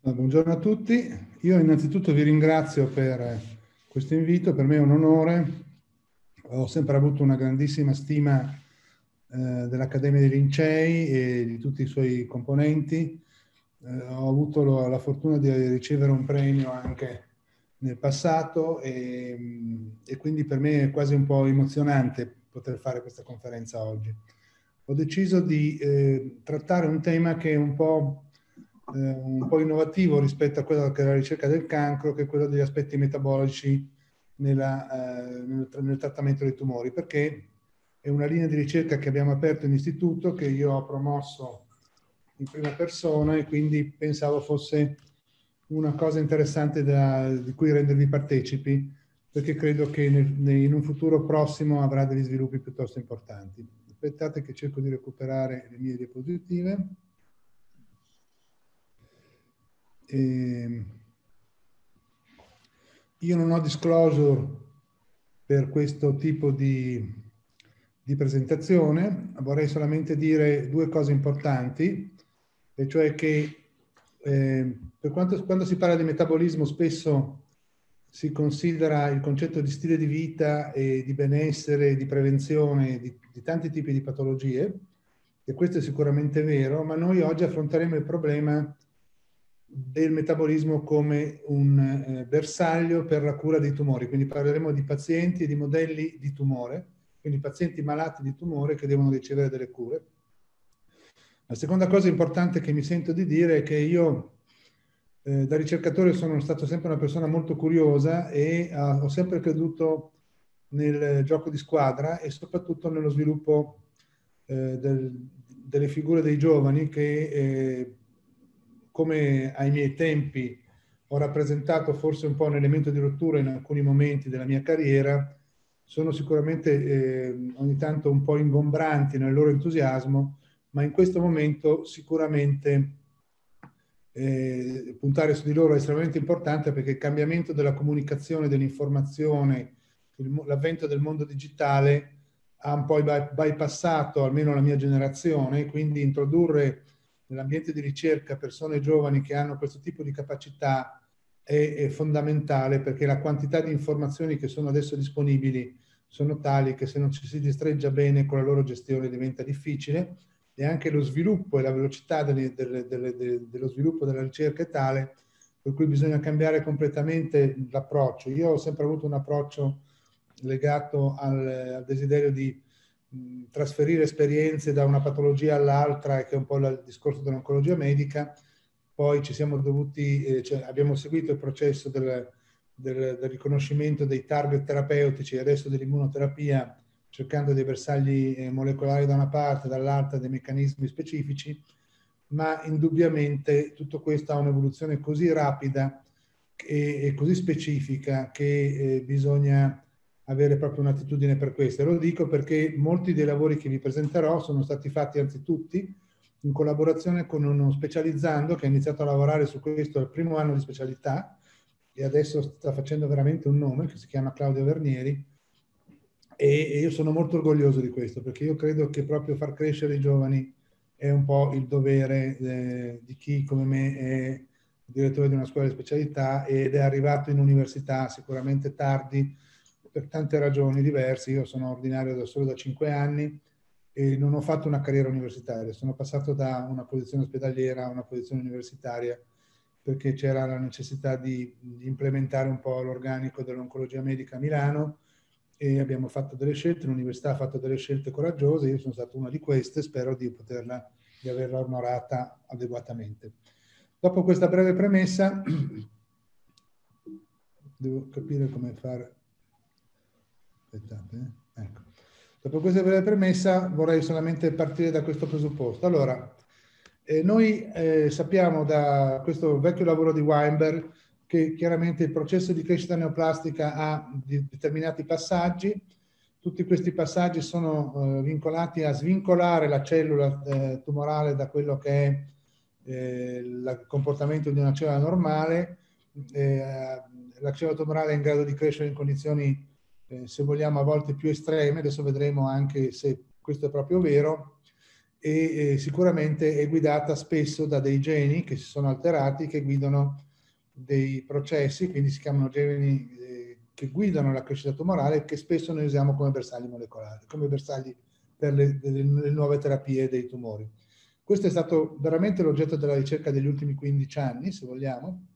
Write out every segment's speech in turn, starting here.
Buongiorno a tutti, io innanzitutto vi ringrazio per questo invito, per me è un onore, ho sempre avuto una grandissima stima eh, dell'Accademia dei Lincei e di tutti i suoi componenti, eh, ho avuto lo, la fortuna di ricevere un premio anche nel passato e, e quindi per me è quasi un po' emozionante poter fare questa conferenza oggi. Ho deciso di eh, trattare un tema che è un po' eh, un po' innovativo rispetto a quello che è la ricerca del cancro, che è quello degli aspetti metabolici nella, eh, nel, nel, trattamento dei tumori, perché è una linea di ricerca che abbiamo aperto in istituto, che io ho promosso in prima persona e quindi pensavo fosse una cosa interessante da, di cui rendervi partecipi, perché credo che nel, in un futuro prossimo avrà degli sviluppi piuttosto importanti. Aspettate che cerco di recuperare le mie diapositive. E ehm, io non ho disclosure per questo tipo di, di presentazione, vorrei solamente dire due cose importanti, e cioè che eh, per quanto, quando si parla di metabolismo spesso si considera il concetto di stile di vita e di benessere, di prevenzione di, di tanti tipi di patologie, e questo è sicuramente vero, ma noi oggi affronteremo il problema del metabolismo come un eh, bersaglio per la cura dei tumori. Quindi parleremo di pazienti e di modelli di tumore, quindi pazienti malati di tumore che devono ricevere delle cure. La seconda cosa importante che mi sento di dire è che io eh, da ricercatore sono stato sempre una persona molto curiosa e uh, ho sempre creduto nel gioco di squadra e soprattutto nello sviluppo eh, del, delle figure dei giovani che eh, come ai miei tempi ho rappresentato forse un po' un elemento di rottura in alcuni momenti della mia carriera, sono sicuramente eh, ogni tanto un po' ingombranti nel loro entusiasmo, ma in questo momento sicuramente eh, puntare su di loro è estremamente importante perché il cambiamento della comunicazione, dell'informazione, l'avvento del mondo digitale ha un po' bypassato almeno la mia generazione, quindi introdurre nell'ambiente di ricerca persone giovani che hanno questo tipo di capacità è, è, fondamentale perché la quantità di informazioni che sono adesso disponibili sono tali che se non ci si distreggia bene con la loro gestione diventa difficile e anche lo sviluppo e la velocità delle, delle, delle, dello sviluppo della ricerca è tale per cui bisogna cambiare completamente l'approccio. Io ho sempre avuto un approccio legato al, al desiderio di trasferire esperienze da una patologia all'altra, che è un po' il discorso dell'oncologia medica. Poi ci siamo dovuti, eh, cioè abbiamo seguito il processo del, del, del, riconoscimento dei target terapeutici e adesso dell'immunoterapia, cercando dei bersagli eh, molecolari da una parte, dall'altra dei meccanismi specifici, ma indubbiamente tutto questo ha un'evoluzione così rapida e, e così specifica che eh, bisogna avere proprio un'attitudine per questo. Lo dico perché molti dei lavori che vi presenterò sono stati fatti, anzi tutti, in collaborazione con uno specializzando che ha iniziato a lavorare su questo al primo anno di specialità e adesso sta facendo veramente un nome che si chiama Claudio Vernieri e, e io sono molto orgoglioso di questo perché io credo che proprio far crescere i giovani è un po' il dovere eh, di chi come me è direttore di una scuola di specialità ed è arrivato in università sicuramente tardi, per tante ragioni diverse. Io sono ordinario da solo da cinque anni e non ho fatto una carriera universitaria, sono passato da una posizione ospedaliera a una posizione universitaria perché c'era la necessità di, di implementare un po' l'organico dell'oncologia medica a Milano e abbiamo fatto delle scelte, l'università ha fatto delle scelte coraggiose, io sono stato una di queste, spero di poterla, di averla onorata adeguatamente. Dopo questa breve premessa, devo capire come fare Aspettate, eh. ecco. Dopo questa breve premessa vorrei solamente partire da questo presupposto. Allora, eh, noi eh, sappiamo da questo vecchio lavoro di Weinberg che chiaramente il processo di crescita neoplastica ha determinati passaggi. Tutti questi passaggi sono eh, vincolati a svincolare la cellula eh, tumorale da quello che è eh, il comportamento di una cellula normale. Eh, la cellula tumorale è in grado di crescere in condizioni eh, se vogliamo, a volte più estreme, adesso vedremo anche se questo è proprio vero, e eh, sicuramente è guidata spesso da dei geni che si sono alterati, che guidano dei processi, quindi si chiamano geni eh, che guidano la crescita tumorale, che spesso noi usiamo come bersagli molecolari, come bersagli per le, le, le nuove terapie dei tumori. Questo è stato veramente l'oggetto della ricerca degli ultimi 15 anni, se vogliamo,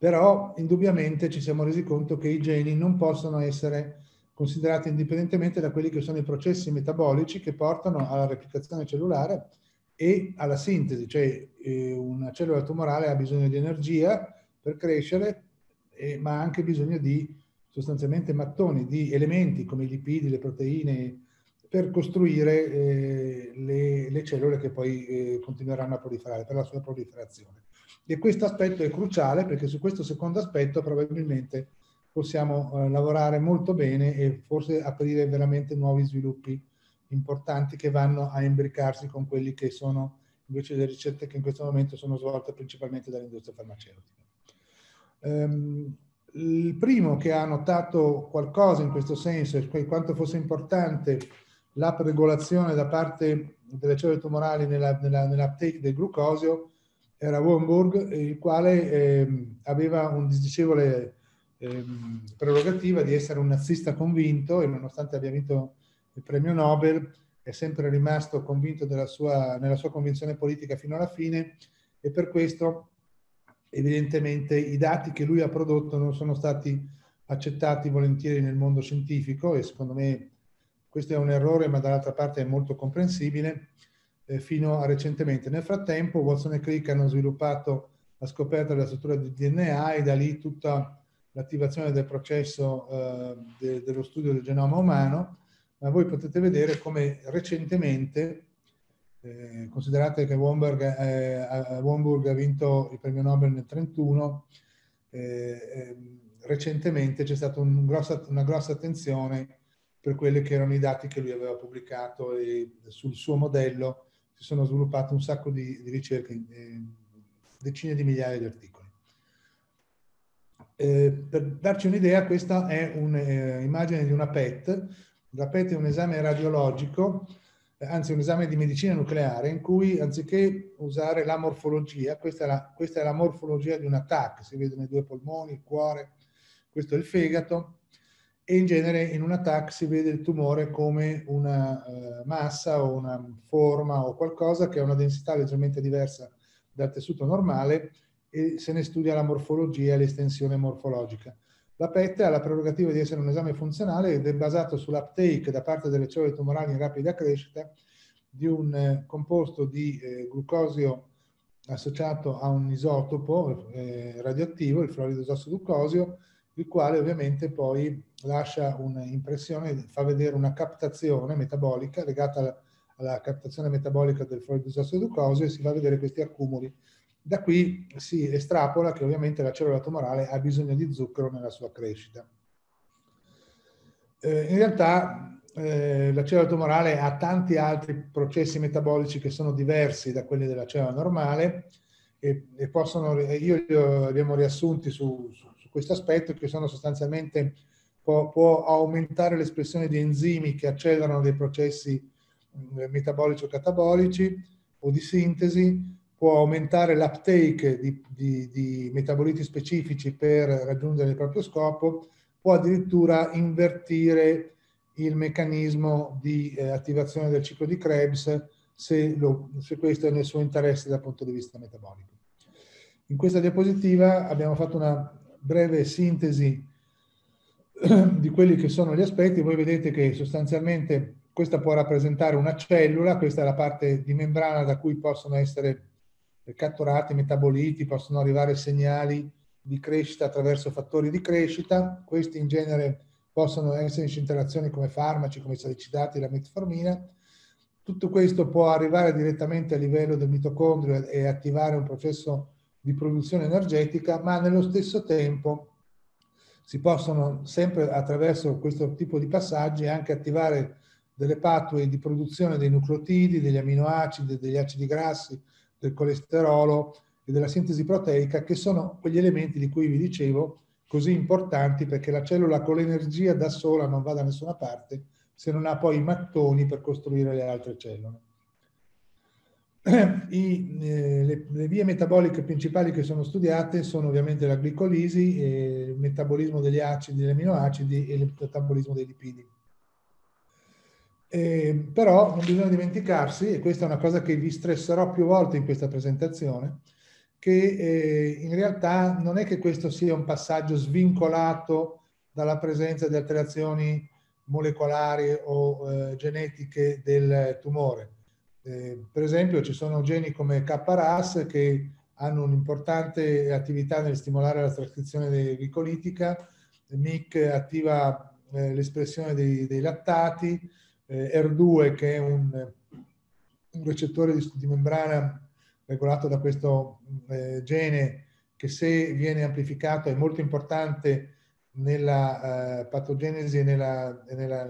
però indubbiamente ci siamo resi conto che i geni non possono essere considerati indipendentemente da quelli che sono i processi metabolici che portano alla replicazione cellulare e alla sintesi, cioè eh, una cellula tumorale ha bisogno di energia per crescere, eh, ma ha anche bisogno di sostanzialmente mattoni, di elementi come i lipidi, le proteine, per costruire eh, le, le, cellule che poi eh, continueranno a proliferare, per la sua proliferazione. E questo aspetto è cruciale perché su questo secondo aspetto probabilmente possiamo eh, lavorare molto bene e forse aprire veramente nuovi sviluppi importanti che vanno a imbricarsi con quelli che sono invece le ricette che in questo momento sono svolte principalmente dall'industria farmaceutica. Um, il primo che ha notato qualcosa in questo senso e quanto fosse importante l'upregolazione da parte delle cellule tumorali nella, nella, nell'uptake del glucosio era Womburg, il quale eh, aveva un disdicevole ehm, prerogativa di essere un nazista convinto e nonostante abbia vinto il premio Nobel è sempre rimasto convinto sua, nella sua convinzione politica fino alla fine e per questo evidentemente i dati che lui ha prodotto non sono stati accettati volentieri nel mondo scientifico e secondo me questo è un errore ma dall'altra parte è molto comprensibile. eh, fino a recentemente. Nel frattempo Watson e Crick hanno sviluppato la scoperta della struttura del DNA e da lì tutta l'attivazione del processo eh, de, dello studio del genoma umano, ma voi potete vedere come recentemente, eh, considerate che Womburg, eh, Womburg, ha vinto il premio Nobel nel 1931, eh, ehm, recentemente c'è stata un grossa, una grossa attenzione per quelli che erano i dati che lui aveva pubblicato e sul suo modello si sono sviluppate un sacco di, di ricerche, eh, decine di migliaia di articoli. Eh, per darci un'idea, questa è un'immagine eh, di una PET. La PET è un esame radiologico, eh, anzi un esame di medicina nucleare, in cui anziché usare la morfologia, questa è la, questa è la morfologia di una TAC, si vedono i due polmoni, il cuore, questo è il fegato, e in genere in una TAC si vede il tumore come una uh, massa o una forma o qualcosa che ha una densità leggermente diversa dal tessuto normale e se ne studia la morfologia e l'estensione morfologica. La PET ha la prerogativa di essere un esame funzionale ed è basato sull'uptake da parte delle cellule tumorali in rapida crescita di un eh, composto di eh, glucosio associato a un isotopo eh, radioattivo, il fluorido glucosio, il quale ovviamente poi lascia un'impressione, fa vedere una captazione metabolica legata alla, alla captazione metabolica del fluorido glucosio e si fa vedere questi accumuli da qui si estrapola che ovviamente la cellula tumorale ha bisogno di zucchero nella sua crescita. Eh, in realtà eh, la cellula tumorale ha tanti altri processi metabolici che sono diversi da quelli della cellula normale e, e possono, io li abbiamo riassunti su, su, su, questo aspetto che sono sostanzialmente può, può aumentare l'espressione di enzimi che accelerano dei processi eh, metabolici o catabolici o di sintesi, può aumentare l'uptake di, di, di, metaboliti specifici per raggiungere il proprio scopo, può addirittura invertire il meccanismo di eh, attivazione del ciclo di Krebs se, lo, se questo è nel suo interesse dal punto di vista metabolico. In questa diapositiva abbiamo fatto una breve sintesi di quelli che sono gli aspetti. Voi vedete che sostanzialmente questa può rappresentare una cellula, questa è la parte di membrana da cui possono essere catturati metaboliti, possono arrivare segnali di crescita attraverso fattori di crescita, questi in genere possono esserci interazioni come farmaci, come i salicidati, la metformina. Tutto questo può arrivare direttamente a livello del mitocondrio e attivare un processo di produzione energetica, ma nello stesso tempo si possono sempre attraverso questo tipo di passaggi anche attivare delle pathway di produzione dei nucleotidi, degli aminoacidi, degli acidi grassi, del colesterolo e della sintesi proteica, che sono quegli elementi di cui vi dicevo, così importanti perché la cellula con l'energia da sola non va da nessuna parte se non ha poi i mattoni per costruire le altre cellule. I, eh, le, le, vie metaboliche principali che sono studiate sono ovviamente la glicolisi, il metabolismo degli acidi, degli aminoacidi e il metabolismo dei lipidi. Eh, però non bisogna dimenticarsi, e questa è una cosa che vi stresserò più volte in questa presentazione, che eh, in realtà non è che questo sia un passaggio svincolato dalla presenza di alterazioni molecolari o eh, genetiche del tumore. Eh, per esempio ci sono geni come KRAS che hanno un'importante attività nel stimolare la trascrizione glicolitica, MIC attiva eh, l'espressione dei, dei, lattati, eh, R2 che è un, un recettore di, di membrana regolato da questo eh, gene che se viene amplificato è molto importante nella uh, patogenesi e nella, nella,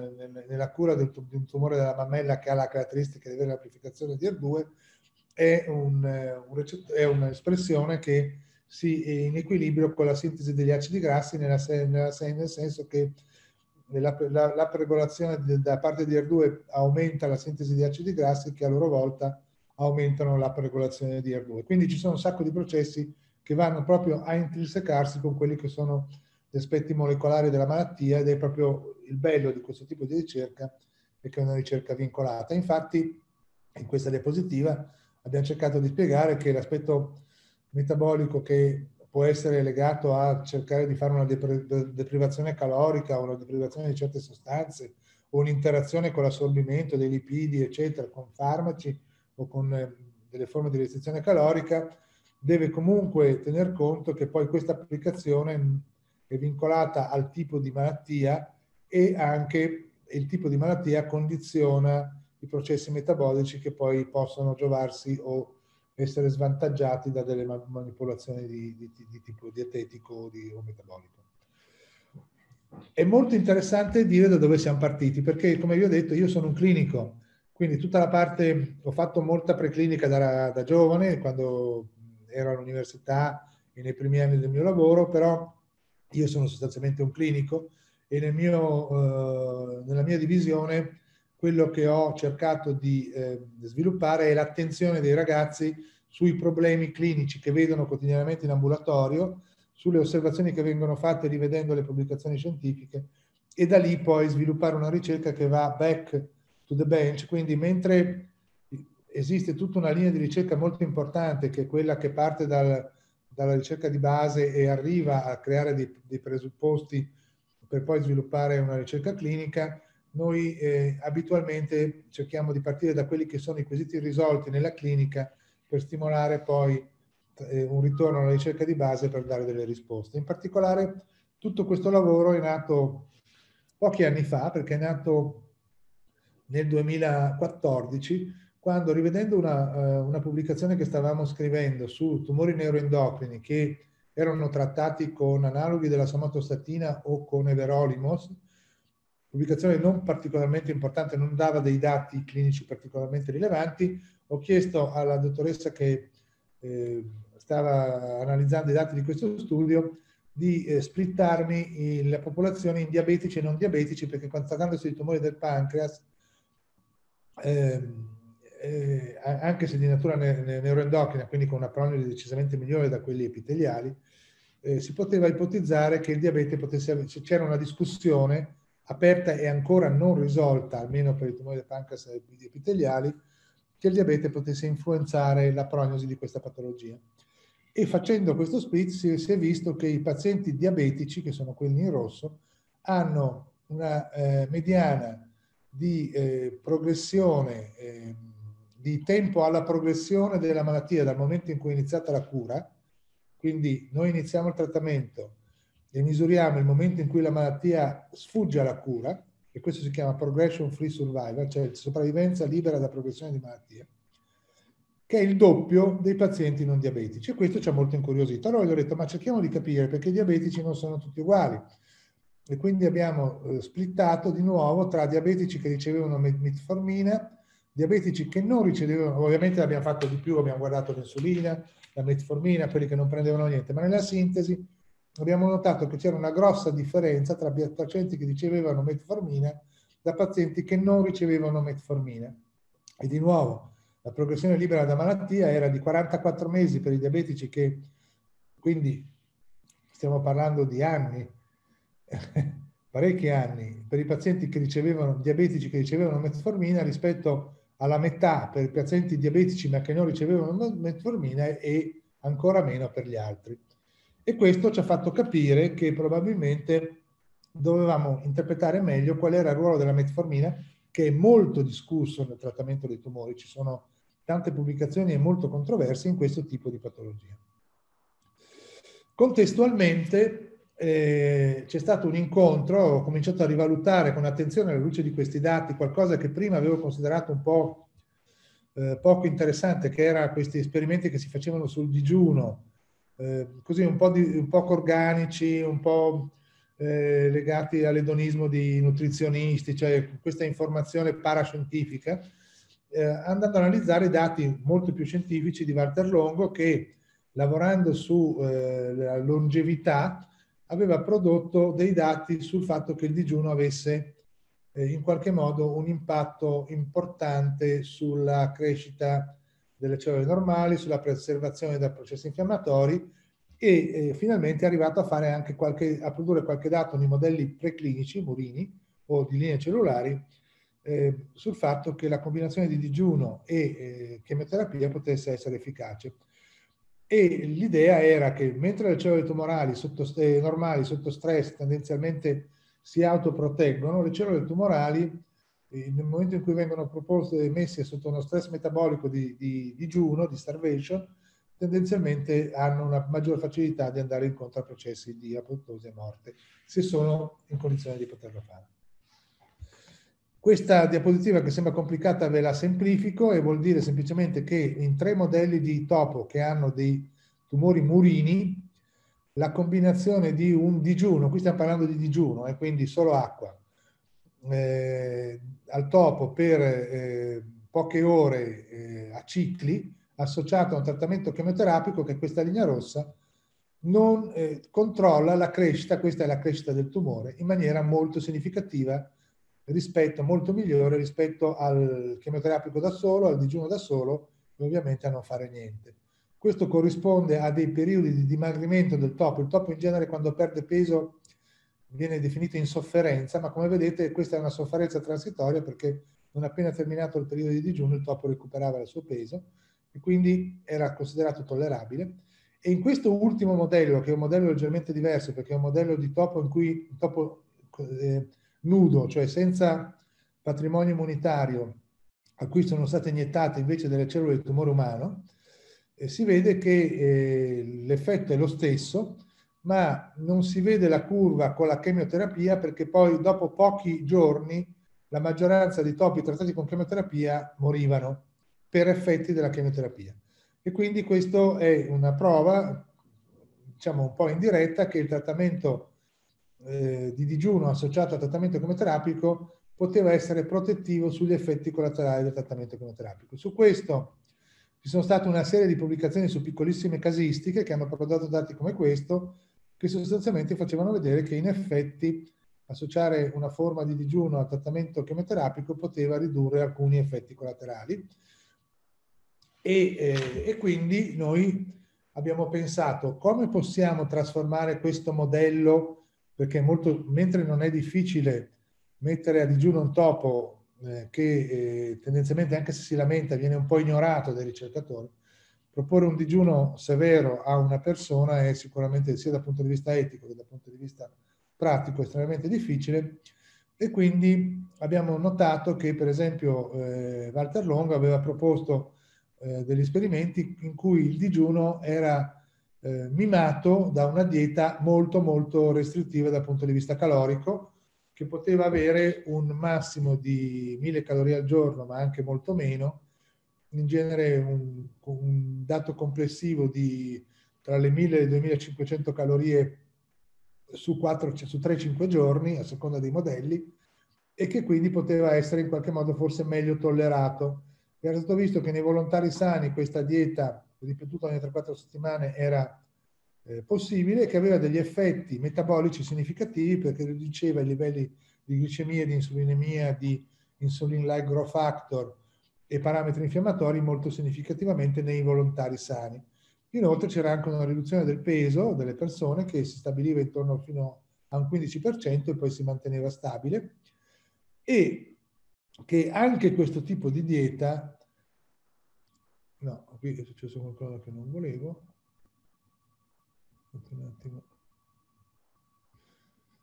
nella, cura del, di un tumore della mammella che ha la caratteristica di avere l'amplificazione di R2 è, un, un è un'espressione che si è in equilibrio con la sintesi degli acidi grassi nella, nel senso che la, la, la regolazione da parte di R2 aumenta la sintesi di acidi grassi che a loro volta aumentano la regolazione di R2. Quindi ci sono un sacco di processi che vanno proprio a intrinsecarsi con quelli che sono gli aspetti molecolari della malattia ed è proprio il bello di questo tipo di ricerca che è una ricerca vincolata. Infatti in questa diapositiva abbiamo cercato di spiegare che l'aspetto metabolico che può essere legato a cercare di fare una deprivazione calorica o una deprivazione di certe sostanze o un'interazione con l'assorbimento dei lipidi, eccetera, con farmaci, o con eh, delle forme di restrizione calorica, deve comunque tener conto che poi questa applicazione è vincolata al tipo di malattia e anche il tipo di malattia condiziona i processi metabolici che poi possono giovarsi o essere svantaggiati da delle manipolazioni di, di, di tipo dietetico o, di, o metabolico. È molto interessante dire da dove siamo partiti, perché come vi ho detto io sono un clinico, quindi tutta la parte, ho fatto molta preclinica da, da giovane, quando ero all'università e nei primi anni del mio lavoro, però io sono sostanzialmente un clinico e nel mio, eh, nella mia divisione quello che ho cercato di eh, sviluppare è l'attenzione dei ragazzi sui problemi clinici che vedono quotidianamente in ambulatorio, sulle osservazioni che vengono fatte rivedendo le pubblicazioni scientifiche e da lì poi sviluppare una ricerca che va back to the bench, quindi mentre esiste tutta una linea di ricerca molto importante che è quella che parte dal, dalla ricerca di base e arriva a creare dei, dei, presupposti per poi sviluppare una ricerca clinica, noi eh, abitualmente cerchiamo di partire da quelli che sono i quesiti risolti nella clinica per stimolare poi eh, un ritorno alla ricerca di base per dare delle risposte. In particolare tutto questo lavoro è nato pochi anni fa, perché è nato nel 2014, quando rivedendo una, uh, una, pubblicazione che stavamo scrivendo su tumori neuroendocrini che erano trattati con analoghi della somatostatina o con everolimos, pubblicazione non particolarmente importante, non dava dei dati clinici particolarmente rilevanti, ho chiesto alla dottoressa che eh, stava analizzando i dati di questo studio di eh, splittarmi la popolazione in diabetici e non diabetici perché trattandosi di tumori del pancreas Ehm, eh, anche se di natura ne, ne, neuroendocrina, quindi con una prognosi decisamente migliore da quelli epiteliali, eh, si poteva ipotizzare che il diabete potesse avere, c'era una discussione aperta e ancora non risolta, almeno per i tumori del pancreas epiteliali, che il diabete potesse influenzare la prognosi di questa patologia. E facendo questo split si, si è visto che i pazienti diabetici, che sono quelli in rosso, hanno una eh, mediana di eh, progressione, eh, di tempo alla progressione della malattia dal momento in cui è iniziata la cura, quindi noi iniziamo il trattamento e misuriamo il momento in cui la malattia sfugge alla cura, e questo si chiama progression free survival, cioè sopravvivenza libera da progressione di malattia, che è il doppio dei pazienti non diabetici. E questo ci ha molto incuriosito. Allora gli ho detto, ma cerchiamo di capire perché i diabetici non sono tutti uguali e quindi abbiamo eh, splittato di nuovo tra diabetici che ricevevano metformina, diabetici che non ricevevano, ovviamente l'abbiamo fatto di più, abbiamo guardato l'insulina, la metformina, quelli che non prendevano niente, ma nella sintesi abbiamo notato che c'era una grossa differenza tra pazienti che ricevevano metformina da pazienti che non ricevevano metformina. E di nuovo la progressione libera da malattia era di 44 mesi per i diabetici che, quindi stiamo parlando di anni, parecchi anni, per i pazienti che ricevevano, diabetici che ricevevano metformina rispetto alla metà per i pazienti diabetici ma che non ricevevano metformina e ancora meno per gli altri. E questo ci ha fatto capire che probabilmente dovevamo interpretare meglio qual era il ruolo della metformina, che è molto discusso nel trattamento dei tumori. Ci sono tante pubblicazioni e molto controverse in questo tipo di patologia. Contestualmente eh, c'è stato un incontro, ho cominciato a rivalutare con attenzione alla luce di questi dati qualcosa che prima avevo considerato un po' eh, poco interessante, che era questi esperimenti che si facevano sul digiuno, eh, così un po', di, un poco organici, un po' eh, legati all'edonismo di nutrizionisti, cioè questa informazione parascientifica, eh, andando ad analizzare i dati molto più scientifici di Walter Longo che lavorando sulla eh, longevità aveva prodotto dei dati sul fatto che il digiuno avesse eh, in qualche modo un impatto importante sulla crescita delle cellule normali, sulla preservazione da processi infiammatori e eh, finalmente è arrivato a, qualche, a produrre qualche dato nei modelli preclinici, murini o di linee cellulari, eh, sul fatto che la combinazione di digiuno e eh, chemioterapia potesse essere efficace. E l'idea era che mentre le cellule tumorali sotto, eh, normali sotto stress tendenzialmente si autoproteggono, le cellule tumorali eh, nel momento in cui vengono proposte e messe sotto uno stress metabolico di, di digiuno, di starvation, tendenzialmente hanno una maggiore facilità di andare incontro a processi di apoptosi e morte, se sono in condizione di poterlo fare. Questa diapositiva che sembra complicata ve la semplifico e vuol dire semplicemente che in tre modelli di topo che hanno dei tumori murini, la combinazione di un digiuno, qui stiamo parlando di digiuno, e eh, quindi solo acqua, eh, al topo per eh, poche ore eh, a cicli, associato a un trattamento chemioterapico che questa linea rossa non eh, controlla la crescita, questa è la crescita del tumore, in maniera molto significativa rispetto, molto migliore rispetto al chemioterapico da solo, al digiuno da solo e ovviamente a non fare niente. Questo corrisponde a dei periodi di dimagrimento del topo. Il topo in genere quando perde peso viene definito in sofferenza, ma come vedete questa è una sofferenza transitoria perché non appena terminato il periodo di digiuno il topo recuperava il suo peso e quindi era considerato tollerabile. E in questo ultimo modello, che è un modello leggermente diverso perché è un modello di topo in cui il topo eh, nudo, cioè senza patrimonio immunitario, a cui sono state iniettate invece delle cellule del tumore umano, eh, si vede che eh, l'effetto è lo stesso, ma non si vede la curva con la chemioterapia perché poi dopo pochi giorni la maggioranza di topi trattati con chemioterapia morivano per effetti della chemioterapia. E quindi questo è una prova, diciamo un po' indiretta, che il trattamento eh, di digiuno associato al trattamento chemioterapico poteva essere protettivo sugli effetti collaterali del trattamento chemioterapico. Su questo ci sono state una serie di pubblicazioni su piccolissime casistiche che hanno prodotto dati come questo, che sostanzialmente facevano vedere che in effetti associare una forma di digiuno al trattamento chemioterapico poteva ridurre alcuni effetti collaterali. E, eh, e quindi noi abbiamo pensato come possiamo trasformare questo modello perché molto, mentre non è difficile mettere a digiuno un topo eh, che eh, tendenzialmente anche se si lamenta viene un po' ignorato dai ricercatori, proporre un digiuno severo a una persona è sicuramente sia dal punto di vista etico che dal punto di vista pratico estremamente difficile. E quindi abbiamo notato che per esempio eh, Walter Longo aveva proposto eh, degli esperimenti in cui il digiuno era eh, mimato da una dieta molto molto restrittiva dal punto di vista calorico che poteva avere un massimo di 1000 calorie al giorno ma anche molto meno in genere un, un dato complessivo di tra le 1000 e le 2500 calorie su, 4, su 3-5 giorni a seconda dei modelli e che quindi poteva essere in qualche modo forse meglio tollerato. Era stato visto che nei volontari sani questa dieta ripetuto ogni 3-4 settimane era eh, possibile, che aveva degli effetti metabolici significativi perché riduceva i livelli di glicemia, di insulinemia, di insulin-like growth factor e parametri infiammatori molto significativamente nei volontari sani. Inoltre c'era anche una riduzione del peso delle persone che si stabiliva intorno fino a un 15% e poi si manteneva stabile e che anche questo tipo di dieta, no, qui è successo qualcosa che non volevo, un attimo.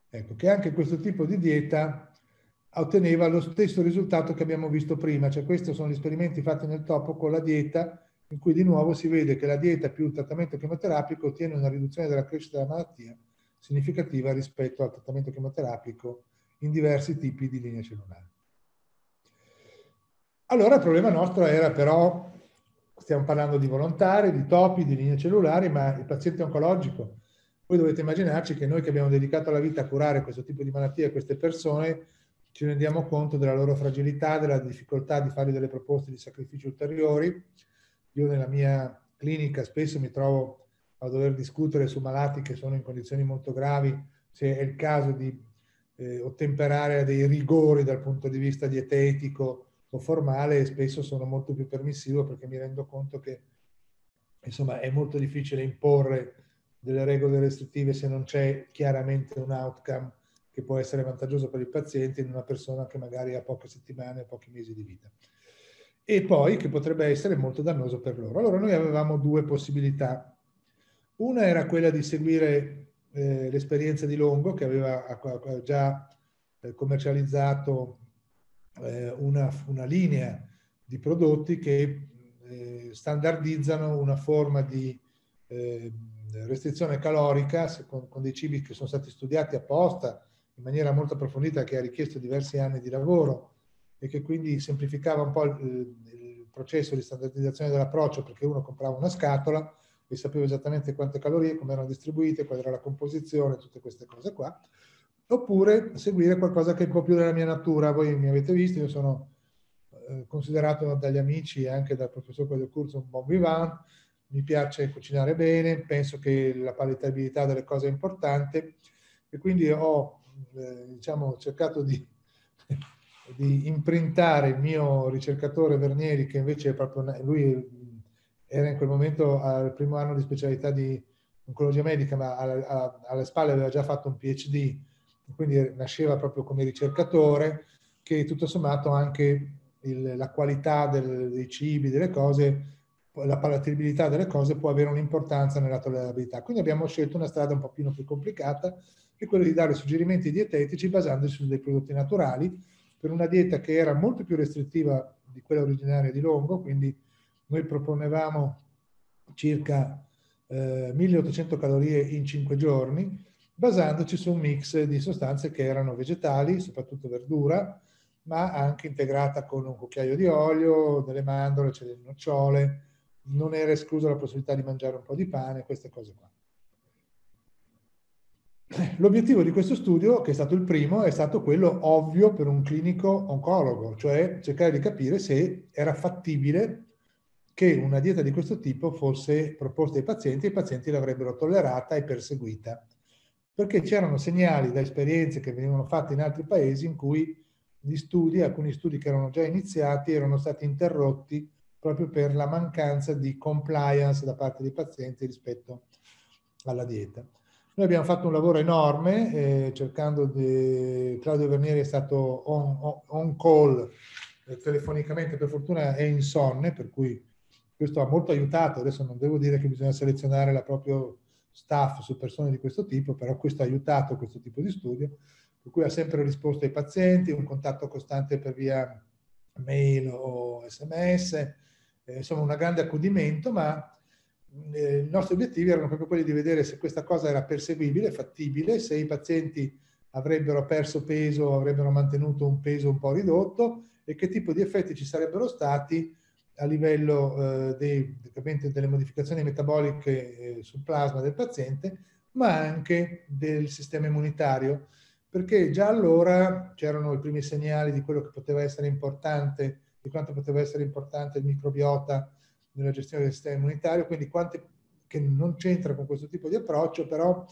Ecco, che anche questo tipo di dieta otteneva lo stesso risultato che abbiamo visto prima, cioè questi sono gli esperimenti fatti nel topo con la dieta in cui di nuovo si vede che la dieta più il trattamento chemoterapico ottiene una riduzione della crescita della malattia significativa rispetto al trattamento chemoterapico in diversi tipi di linee cellulari. Allora il problema nostro era però, stiamo parlando di volontari, di topi, di linee cellulari, ma il paziente oncologico, voi dovete immaginarci che noi che abbiamo dedicato la vita a curare questo tipo di malattie a queste persone, ci rendiamo conto della loro fragilità, della difficoltà di fare delle proposte di sacrifici ulteriori, io nella mia clinica spesso mi trovo a dover discutere su malati che sono in condizioni molto gravi, se è il caso di eh, ottemperare a dei rigori dal punto di vista dietetico o formale spesso sono molto più permissivo perché mi rendo conto che insomma è molto difficile imporre delle regole restrittive se non c'è chiaramente un outcome che può essere vantaggioso per il paziente in una persona che magari ha poche settimane o pochi mesi di vita e poi che potrebbe essere molto dannoso per loro. Allora noi avevamo due possibilità. Una era quella di seguire eh, l'esperienza di Longo che aveva già eh, commercializzato eh, una, una, linea di prodotti che eh, standardizzano una forma di eh, restrizione calorica con, con dei cibi che sono stati studiati apposta in maniera molto approfondita che ha richiesto diversi anni di lavoro e che quindi semplificava un po' il, il processo di standardizzazione dell'approccio perché uno comprava una scatola e sapeva esattamente quante calorie, come erano distribuite, qual era la composizione, tutte queste cose qua. Oppure seguire qualcosa che è un po' più della mia natura. Voi mi avete visto, io sono eh, considerato dagli amici e anche dal professor del corso un buon vivant, mi piace cucinare bene, penso che la palatabilità delle cose è importante. E quindi ho eh, diciamo, cercato di di imprintare il mio ricercatore Vernieri, che invece proprio lui era in quel momento al primo anno di specialità di oncologia medica, ma alle spalle aveva già fatto un PhD, quindi nasceva proprio come ricercatore, che tutto sommato anche il, la qualità del, dei cibi, delle cose, la palatabilità delle cose può avere un'importanza nella tollerabilità. Quindi abbiamo scelto una strada un po' più complicata, che è quella di dare suggerimenti dietetici basandosi su dei prodotti naturali, per una dieta che era molto più restrittiva di quella originaria di Longo, quindi noi proponevamo circa eh, 1800 calorie in 5 giorni, basandoci su un mix di sostanze che erano vegetali, soprattutto verdura, ma anche integrata con un cucchiaio di olio, delle mandorle, cioè delle nocciole, non era esclusa la possibilità di mangiare un po' di pane, queste cose qua. L'obiettivo di questo studio, che è stato il primo, è stato quello ovvio per un clinico oncologo, cioè cercare di capire se era fattibile che una dieta di questo tipo fosse proposta ai pazienti e i pazienti l'avrebbero tollerata e perseguita. Perché c'erano segnali da esperienze che venivano fatte in altri paesi in cui gli studi, alcuni studi che erano già iniziati, erano stati interrotti proprio per la mancanza di compliance da parte dei pazienti rispetto alla dieta. Noi abbiamo fatto un lavoro enorme eh, cercando di... Claudio Vernieri è stato on, on, on call eh, telefonicamente, per fortuna è insonne, per cui questo ha molto aiutato. Adesso non devo dire che bisogna selezionare la proprio staff su persone di questo tipo, però questo ha aiutato questo tipo di studio, per cui ha sempre risposto ai pazienti, un contatto costante per via mail o sms, eh, insomma un grande accudimento, ma eh, i nostri obiettivi erano proprio quelli di vedere se questa cosa era perseguibile, fattibile, se i pazienti avrebbero perso peso, avrebbero mantenuto un peso un po' ridotto e che tipo di effetti ci sarebbero stati a livello eh, dei, delle modificazioni metaboliche eh, sul plasma del paziente, ma anche del sistema immunitario, perché già allora c'erano i primi segnali di quello che poteva essere importante, di quanto poteva essere importante il microbiota nella gestione del sistema immunitario, quindi quante, che non c'entra con questo tipo di approccio, però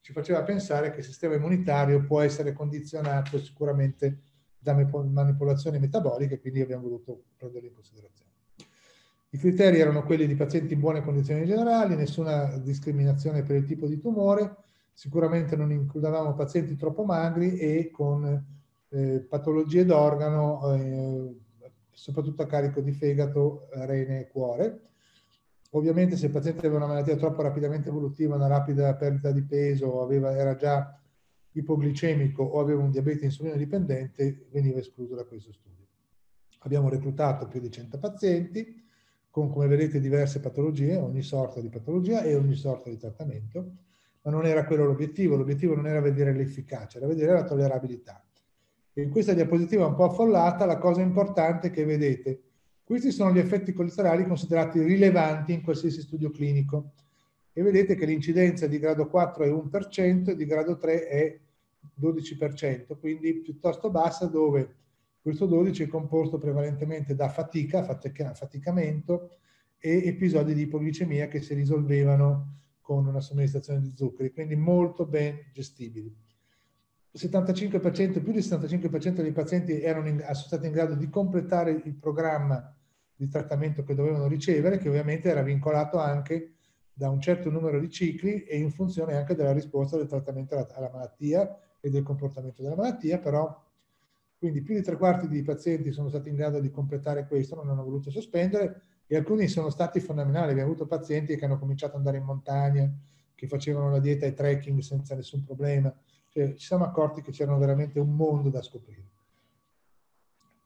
ci faceva pensare che il sistema immunitario può essere condizionato sicuramente da manipolazioni metaboliche, quindi abbiamo voluto prenderli in considerazione. I criteri erano quelli di pazienti in buone condizioni generali, nessuna discriminazione per il tipo di tumore, sicuramente non includevamo pazienti troppo magri e con eh, patologie d'organo, eh, soprattutto a carico di fegato, rene e cuore. Ovviamente se il paziente aveva una malattia troppo rapidamente evolutiva, una rapida perdita di peso, aveva, era già ipoglicemico o aveva un diabete insulino dipendente, veniva escluso da questo studio. Abbiamo reclutato più di 100 pazienti, con, come vedete, diverse patologie, ogni sorta di patologia e ogni sorta di trattamento, ma non era quello l'obiettivo, l'obiettivo non era vedere l'efficacia, era vedere la tollerabilità. In questa diapositiva un po' affollata, la cosa importante è che vedete, questi sono gli effetti collaterali considerati rilevanti in qualsiasi studio clinico. E vedete che l'incidenza di grado 4 è 1% e di grado 3 è 12%, quindi piuttosto bassa dove questo 12 è composto prevalentemente da fatica, fatica, faticamento e episodi di ipoglicemia che si risolvevano con una somministrazione di zuccheri, quindi molto ben gestibili. Il 75%, più del 75% dei pazienti erano in, sono stati in grado di completare il programma di trattamento che dovevano ricevere, che ovviamente era vincolato anche da un certo numero di cicli e in funzione anche della risposta del trattamento alla malattia e del comportamento della malattia, però quindi più di tre quarti dei pazienti sono stati in grado di completare questo, non hanno voluto sospendere e alcuni sono stati fondamentali. Abbiamo avuto pazienti che hanno cominciato ad andare in montagna, che facevano la dieta e trekking senza nessun problema. Cioè, ci siamo accorti che c'era veramente un mondo da scoprire.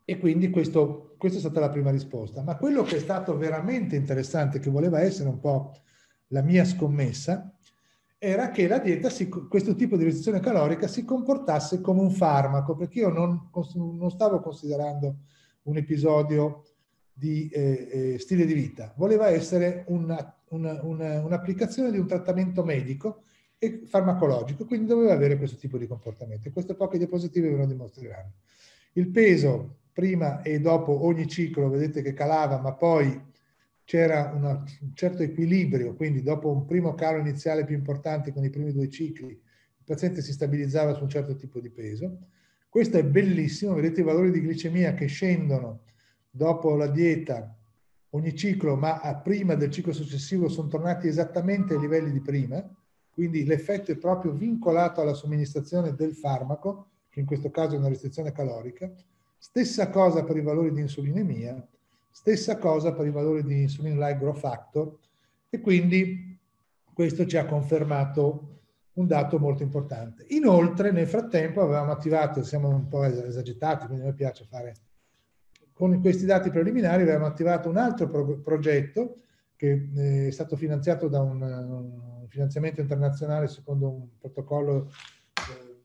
E quindi questo, questa è stata la prima risposta. Ma quello che è stato veramente interessante, che voleva essere un po' la mia scommessa, era che la dieta, si, questo tipo di restrizione calorica si comportasse come un farmaco, perché io non, non stavo considerando un episodio di eh, eh, stile di vita, voleva essere un'applicazione un di un trattamento medico e farmacologico, quindi doveva avere questo tipo di comportamento. Queste poche diapositive ve lo dimostreranno. Il peso prima e dopo ogni ciclo vedete che calava, ma poi c'era una, un certo equilibrio, quindi dopo un primo calo iniziale più importante con i primi due cicli, il paziente si stabilizzava su un certo tipo di peso. Questo è bellissimo, vedete i valori di glicemia che scendono dopo la dieta ogni ciclo, ma a prima del ciclo successivo sono tornati esattamente ai livelli di prima, quindi l'effetto è proprio vincolato alla somministrazione del farmaco, che in questo caso è una restrizione calorica. Stessa cosa per i valori di insulinemia Stessa cosa per i valori di insulin-like growth factor e quindi questo ci ha confermato un dato molto importante. Inoltre, nel frattempo avevamo attivato, siamo un po' esagitati, quindi a me piace fare, con questi dati preliminari avevamo attivato un altro pro progetto che eh, è stato finanziato da un, un finanziamento internazionale secondo un protocollo eh,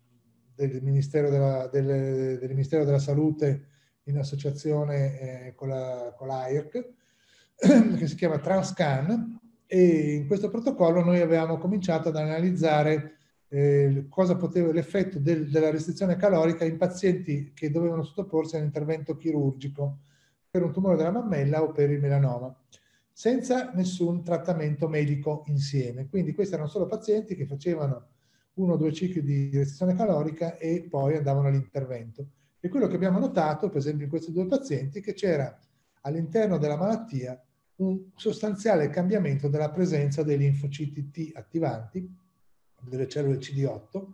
del, Ministero della, del, del Ministero della Salute in associazione eh, con, la, con l'AIRC, che si chiama Transcan, e in questo protocollo noi avevamo cominciato ad analizzare eh, cosa poteva l'effetto del, della restrizione calorica in pazienti che dovevano sottoporsi a un intervento chirurgico per un tumore della mammella o per il melanoma, senza nessun trattamento medico insieme. Quindi questi erano solo pazienti che facevano uno o due cicli di restrizione calorica e poi andavano all'intervento. E quello che abbiamo notato, per esempio in questi due pazienti, è che c'era all'interno della malattia un sostanziale cambiamento della presenza dei linfociti T attivanti, delle cellule CD8,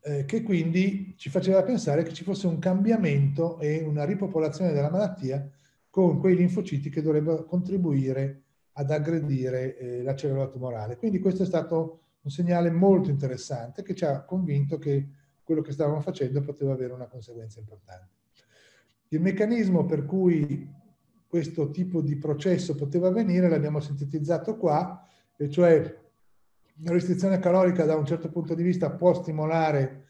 eh, che quindi ci faceva pensare che ci fosse un cambiamento e una ripopolazione della malattia con quei linfociti che dovrebbero contribuire ad aggredire eh, la cellula tumorale. Quindi questo è stato un segnale molto interessante che ci ha convinto che quello che stavamo facendo poteva avere una conseguenza importante. Il meccanismo per cui questo tipo di processo poteva avvenire l'abbiamo sintetizzato qua, e cioè la restrizione calorica da un certo punto di vista può stimolare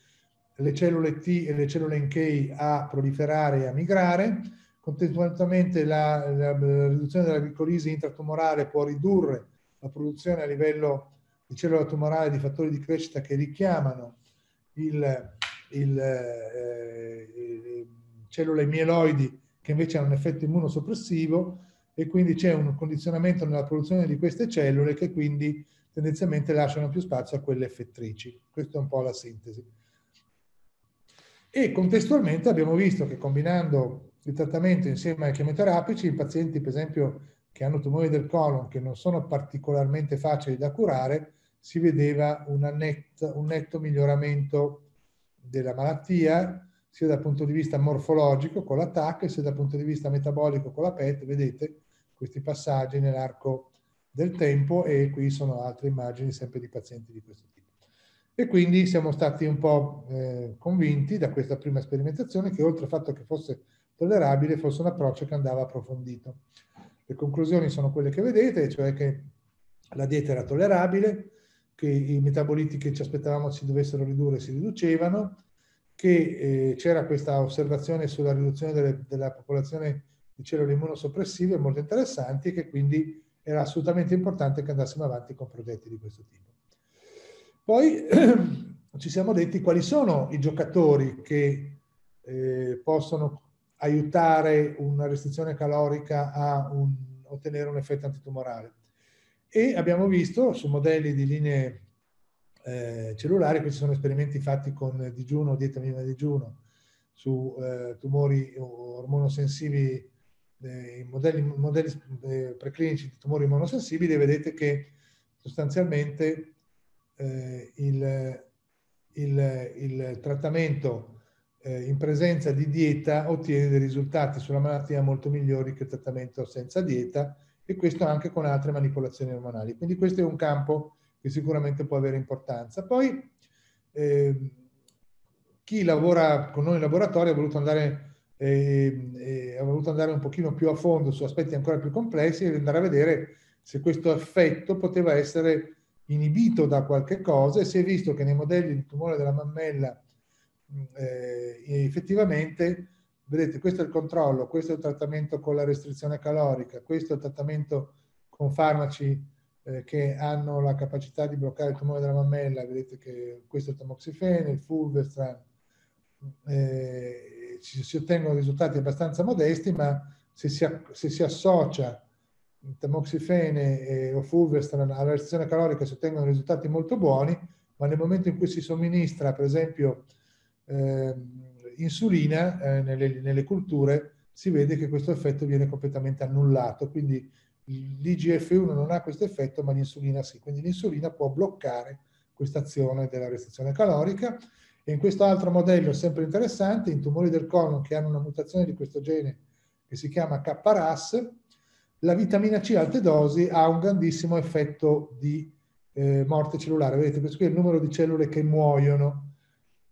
le cellule T e le cellule NK a proliferare e a migrare, contestualmente la, la, la riduzione della glicolisi intratumorale può ridurre la produzione a livello di cellula tumorale di fattori di crescita che richiamano il, il, eh, cellule mieloidi che invece hanno un effetto immunosoppressivo e quindi c'è un condizionamento nella produzione di queste cellule che quindi tendenzialmente lasciano più spazio a quelle effettrici. Questa è un po' la sintesi. E contestualmente abbiamo visto che combinando il trattamento insieme ai chemioterapici, i pazienti per esempio che hanno tumori del colon che non sono particolarmente facili da curare, si vedeva net, un netto miglioramento della malattia, sia dal punto di vista morfologico con la sia dal punto di vista metabolico con la PET. Vedete questi passaggi nell'arco del tempo e qui sono altre immagini sempre di pazienti di questo tipo. E quindi siamo stati un po' eh, convinti da questa prima sperimentazione che oltre al fatto che fosse tollerabile fosse un approccio che andava approfondito. Le conclusioni sono quelle che vedete, cioè che la dieta era tollerabile, che i metaboliti che ci aspettavamo si dovessero ridurre si riducevano, che eh, c'era questa osservazione sulla riduzione delle, della popolazione di cellule immunosoppressive molto interessanti e che quindi era assolutamente importante che andassimo avanti con progetti di questo tipo. Poi ci siamo detti quali sono i giocatori che eh, possono aiutare una restrizione calorica a un, ottenere un effetto antitumorale. E abbiamo visto su modelli di linee eh, cellulari, questi sono esperimenti fatti con digiuno, dieta minima digiuno, su eh, tumori ormonosensibili eh, modelli, modelli eh, preclinici di tumori immunosensibili e vedete che sostanzialmente eh, il, il, il, trattamento eh, in presenza di dieta ottiene dei risultati sulla malattia molto migliori che il trattamento senza dieta e questo anche con altre manipolazioni ormonali. Quindi questo è un campo che sicuramente può avere importanza. Poi eh, chi lavora con noi in laboratorio ha voluto andare e, e ha voluto andare un pochino più a fondo su aspetti ancora più complessi e andare a vedere se questo effetto poteva essere inibito da qualche cosa e si è visto che nei modelli di tumore della mammella eh, effettivamente, vedete, questo è il controllo, questo è il trattamento con la restrizione calorica, questo è il trattamento con farmaci eh, che hanno la capacità di bloccare il tumore della mammella, vedete che questo è il tamoxifene, il fulvestrant, eh, si ottengono risultati abbastanza modesti, ma se si, se si associa tamoxifene e, o fulvestrant alla restrizione calorica si ottengono risultati molto buoni, ma nel momento in cui si somministra, per esempio, eh, insulina eh, nelle, nelle, culture, si vede che questo effetto viene completamente annullato. Quindi l'IGF-1 non ha questo effetto, ma l'insulina sì. Quindi l'insulina può bloccare questa azione della restrizione calorica e in questo altro modello, sempre interessante, in tumori del colon che hanno una mutazione di questo gene che si chiama KRAS, la vitamina C a alte dosi ha un grandissimo effetto di eh, morte cellulare. Vedete, questo qui è il numero di cellule che muoiono.